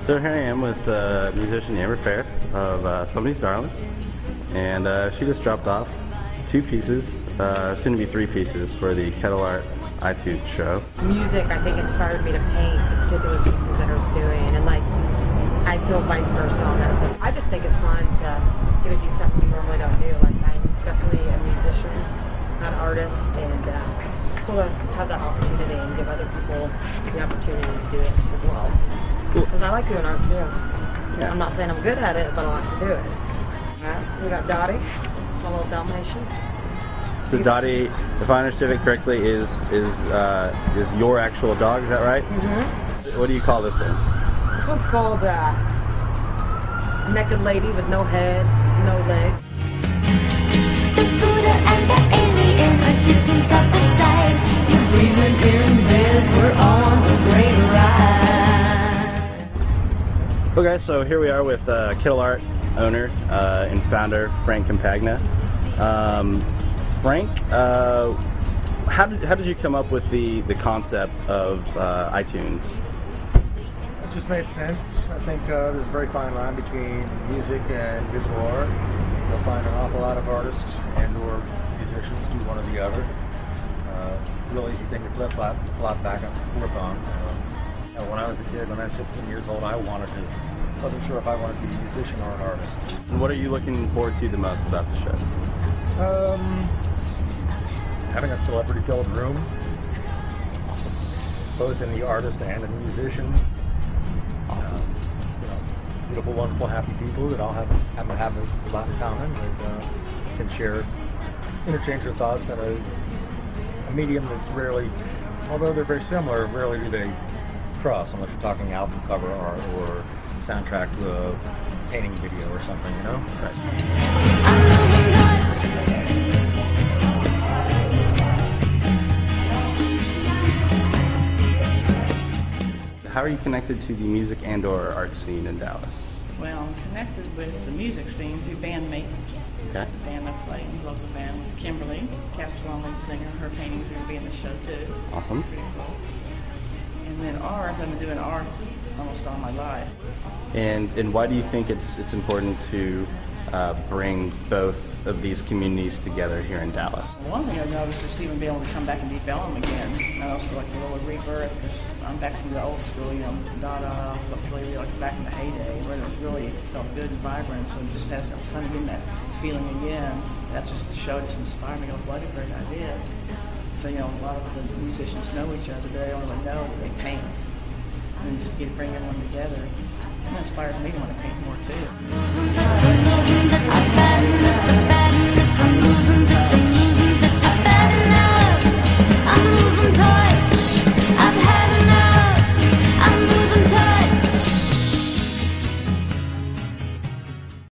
So here I am with uh, musician Amber Farris of uh, Somebody's Darling, and uh, she just dropped off two pieces, uh, soon to be three pieces, for the Kettle Art Eye Tunes show. Music, I think, inspired me to paint the particular pieces that I was doing, and like, I feel vice versa on that. So I just think it's fun to get to do something you normally don't do. Like, I'm definitely a musician, not an artist, and uh, it's cool to have that opportunity and give other people the opportunity to do it as well. Because I like doing art too. Yeah. I'm not saying I'm good at it, but I like to do it. Right, we got Dottie, it's my little Dalmatian. So Dottie, if I understood it correctly, is is uh, is your actual dog? Is that right? Mm-hmm. What do you call this one? This one's called uh, Naked Lady with no head, no leg. Okay, so here we are with uh, Kettle Art owner uh, and founder Frank Campagna. Um, Frank, uh, how did how did you come up with the the concept of uh, Eye Tunes? It just made sense. I think uh, there's a very fine line between music and visual art. You'll find an awful lot of artists and or musicians do one or the other. Uh, real easy thing to flip flop, flop back and forth on. Um, was a kid, when I was 16 years old, I wanted to, wasn't sure if I wanted to be a musician or an artist. And what are you looking forward to the most about the show? Um, having a celebrity-filled room, both in the artist and in the musicians. Awesome. you know, beautiful, wonderful, happy people that all have happen to have a lot in common that uh, can share, interchange their thoughts in a, a medium that's rarely, although they're very similar, rarely do they cross unless you're talking album cover art or soundtrack to a painting video or something, you know? Right. I'm losing touch. How are you connected to the music and/or art scene in Dallas? Well, I'm connected with the music scene through bandmates. Okay. The band I play in, local band with Kimberly, Castellan lead singer. Her paintings are going to be in the show too. Awesome. Pretty cool. And then art, I've been doing art almost all my life. And and why do you think it's it's important to uh, bring both of these communities together here in Dallas? One thing I noticed is even being able to come back and be them again. I also like a little rebirth because I'm back to the old school, you know, Dada, hopefully like back in the heyday where it was really felt good and vibrant. So it just has that something getting that feeling again. That's just the show just inspired me. Like, what a great idea. So oh, you know, a lot of the musicians know each other, they don't know that they paint. And just get bring everyone together. It inspires me to want to paint more too.